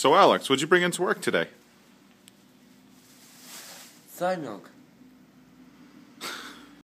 So, Alex, what'd you bring into work today? Soy milk.